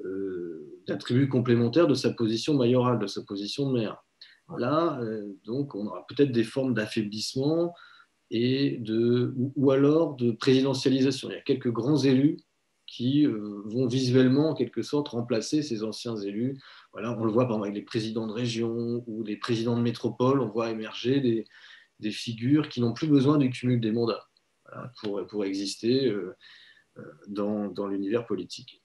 euh, complémentaire de sa position mayorale, de sa position de maire. Là, euh, donc, on aura peut-être des formes d'affaiblissement et de, ou, alors de présidentialisation. Il y a quelques grands élus qui vont visuellement, en quelque sorte, remplacer ces anciens élus on le voit par avec les présidents de région ou les présidents de métropole, on voit émerger des, figures qui n'ont plus besoin du cumul des mandats pour, exister euh, euh, dans, l'univers politique.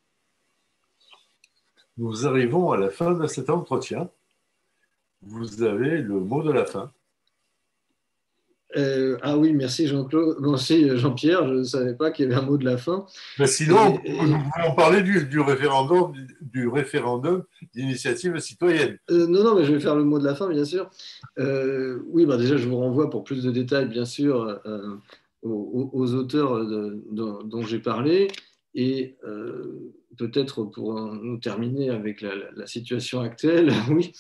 Nous arrivons à la fin de cet entretien. Vous avez le mot de la fin. Euh, ah oui, merci Jean-Claude. Merci Jean-Pierre, je ne savais pas qu'il y avait un mot de la fin. Mais sinon, nous voulons parler du, référendum, du référendum d'initiative citoyenne. Euh, non, non, mais je vais faire le mot de la fin, bien sûr. Euh, oui, bah déjà, je vous renvoie pour plus de détails, bien sûr, aux, auteurs dont j'ai parlé. Et peut-être pour nous terminer avec la, situation actuelle, oui,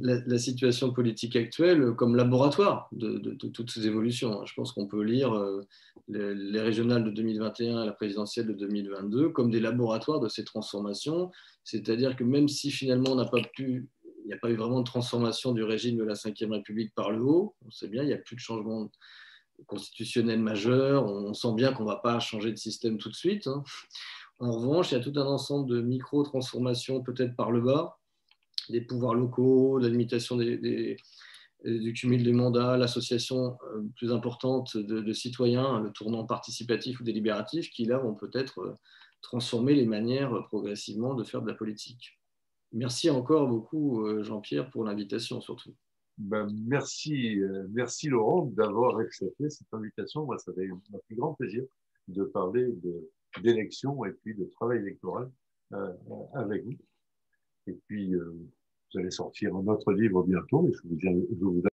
la, situation politique actuelle comme laboratoire de, toutes ces évolutions. Je pense qu'on peut lire euh, les, régionales de 2021 et la présidentielle de 2022 comme des laboratoires de ces transformations. C'est-à-dire que même si finalement il n'y a pas eu vraiment de transformation du régime de la Ve République par le haut, on sait bien, il n'y a plus de changement constitutionnelles majeures. On sent bien qu'on ne va pas changer de système tout de suite. Hein. En revanche, il y a tout un ensemble de micro-transformations, peut-être par le bas, des pouvoirs locaux, la limitation du cumul des mandats, l'association euh, plus importante de, citoyens, le tournant participatif ou délibératif, qui là vont peut-être euh, transformer les manières progressivement de faire de la politique. Merci encore beaucoup, euh, Jean-Pierre, pour l'invitation surtout. Ben, merci, merci Laurent d'avoir accepté cette invitation. Moi, ça fait un plus grand plaisir de parler d'élections et puis de travail électoral avec vous. Et puis, vous allez sortir un autre livre bientôt et je vous, je vous